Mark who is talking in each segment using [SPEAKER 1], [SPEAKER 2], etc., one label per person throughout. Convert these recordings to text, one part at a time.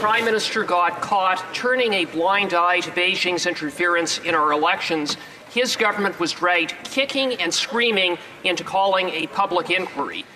[SPEAKER 1] Prime Minister got caught turning a blind eye to Beijing's interference in our elections, his government was dragged kicking and screaming into calling a public inquiry.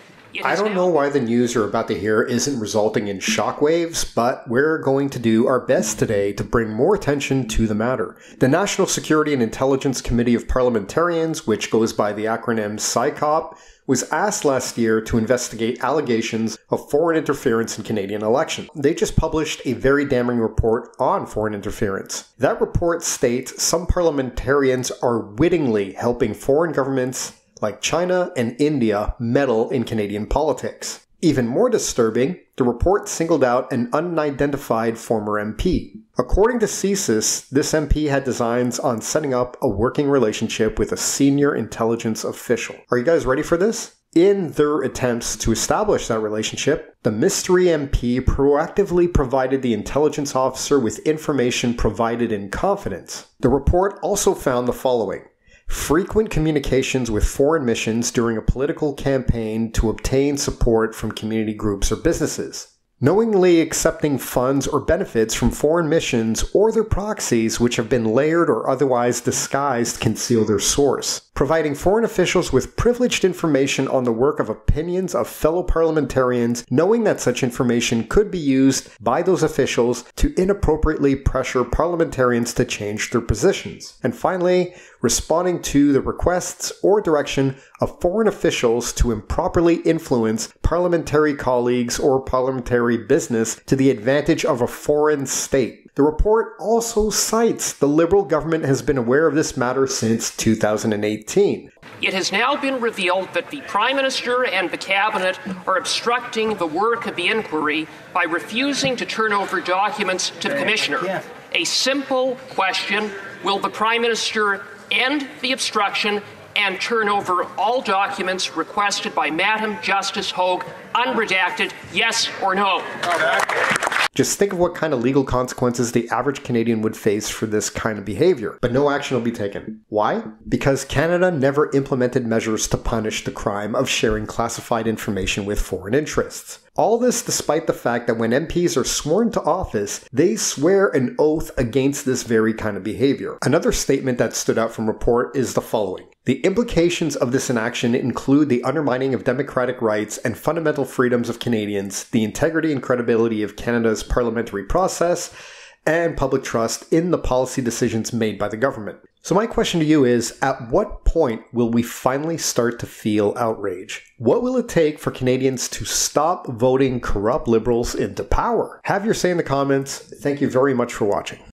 [SPEAKER 2] I don't know why the news you're about to hear isn't resulting in shockwaves, but we're going to do our best today to bring more attention to the matter. The National Security and Intelligence Committee of Parliamentarians, which goes by the acronym NSICOP, was asked last year to investigate allegations of foreign interference in Canadian elections. They just published a very damning report on foreign interference. That report states some parliamentarians are wittingly helping foreign governments like China and India meddle in Canadian politics. Even more disturbing, the report singled out an unidentified former MP. According to CSIS, this MP had designs on setting up a working relationship with a senior intelligence official. Are you guys ready for this? In their attempts to establish that relationship, the mystery MP proactively provided the intelligence officer with information provided in confidence. The report also found the following frequent communications with foreign missions during a political campaign to obtain support from community groups or businesses, knowingly accepting funds or benefits from foreign missions or their proxies which have been layered or otherwise disguised conceal their source, providing foreign officials with privileged information on the work of opinions of fellow parliamentarians, knowing that such information could be used by those officials to inappropriately pressure parliamentarians to change their positions. And finally, responding to the requests or direction of foreign officials to improperly influence parliamentary colleagues or parliamentary business to the advantage of a foreign state. The report also cites the Liberal government has been aware of this matter since 2018.
[SPEAKER 1] It has now been revealed that the Prime Minister and the Cabinet are obstructing the work of the inquiry by refusing to turn over documents to the Commissioner. A simple question Will the Prime Minister end the obstruction and turn over all documents requested by Madam Justice Hogue unredacted, yes or no?
[SPEAKER 2] Just think of what kind of legal consequences the average Canadian would face for this kind of behavior, but no action will be taken. Why? Because Canada never implemented measures to punish the crime of sharing classified information with foreign interests. All this despite the fact that when MPs are sworn to office, they swear an oath against this very kind of behavior. Another statement that stood out from report is the following. The implications of this inaction include the undermining of democratic rights and fundamental freedoms of Canadians, the integrity and credibility of Canada's parliamentary process, and public trust in the policy decisions made by the government. So, my question to you is at what point will we finally start to feel outrage? What will it take for Canadians to stop voting corrupt liberals into power? Have your say in the comments. Thank you very much for watching.